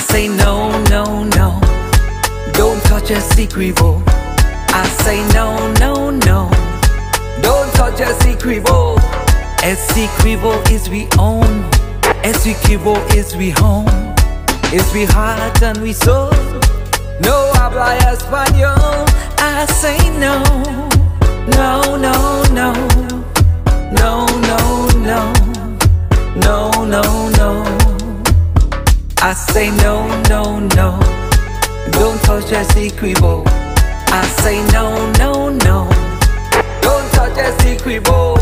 say no, no, no. Don't touch Essequibo. I say no, no, no. Don't touch a secret bow. Essequibo is we own. Essequibo is we home. It's we heart and we soul. No habla español. I say no, say no, no, no. Don't touch Essequibo. I say no, no, no. Don't touch a secret bow.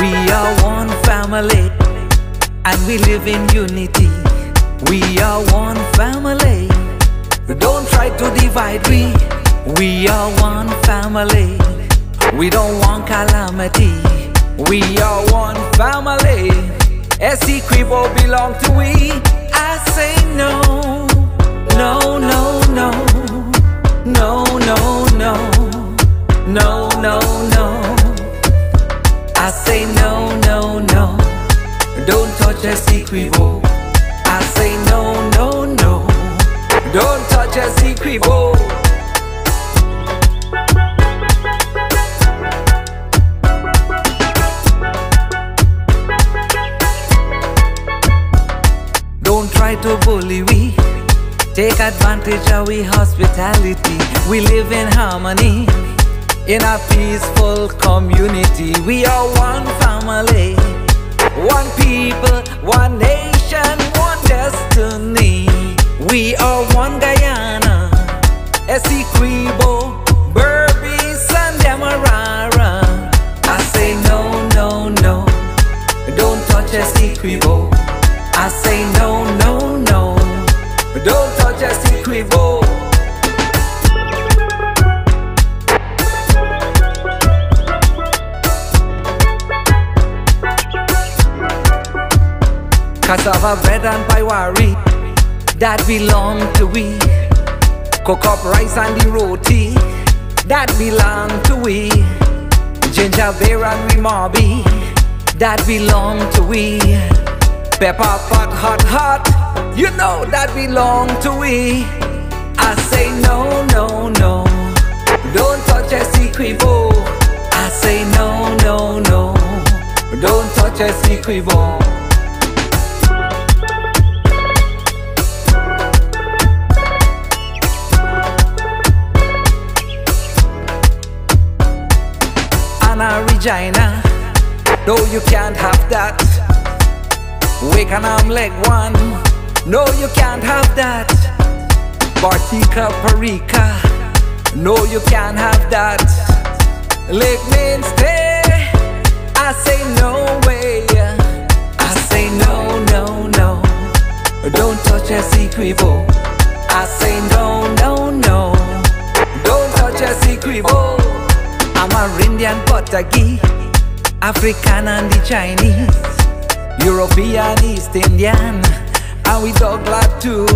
We are one family and we live in unity. We are one family. Don't try to divide we. We are one family. We don't want calamity. We are one family. Essequibo belong to we. I say no, no, no, no, no, no, no, no, no, no. I say no, no, no. Don't touch Essequibo. I say no, no, no. Don't touch a secret to bully we. Take advantage of we hospitality. We live in harmony. In a peaceful community, we are one family, one people, one nation, one destiny. We are one Guyana, Essequibo, Berbice, and Demerara. I say no, no, no, don't touch Essequibo. I say no, no, no, But don't touch Essequibo. Oh. Cassava bread and paiwari that belong to we. Cook up rice and the roti that belong to we. Ginger beer and we mobby that belong to we. Pepper pot hot hot, you know that belong to we. I say no, no, no, don't touch a secret. I say no, no, no, don't touch a secret. Anna Regina. No, you can't have that. Wakenaam leg one. No, you can't have that. Bartica Parica. No, you can't have that. Lake Mainstay. I say no way. I say no, no, no. Don't touch a bow. I say no, no, no. Don't touch a bow. Amerindian, Portuguese, African and the Chinese, European, East Indian, and we dougla too.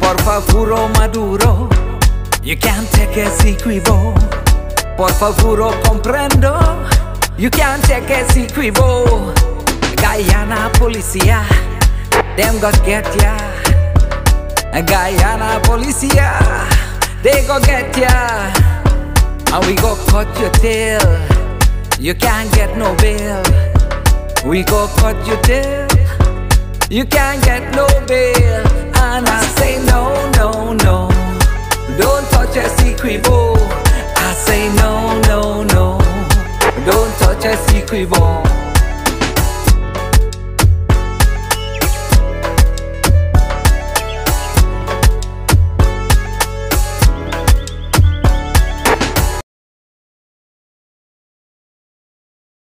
Por favor, Maduro, you can't take Essequibo. Por favor, comprendo, you can't take Essequibo. Guyana Policia, them got get ya. Guyana Policia, they go get ya. And we go cut your tail. You can't get no bail. We go cut your tail. You can't get no bail. And I say no, no, no. Don't touch a secret bow. I say no, no, no. Don't touch a secret bow.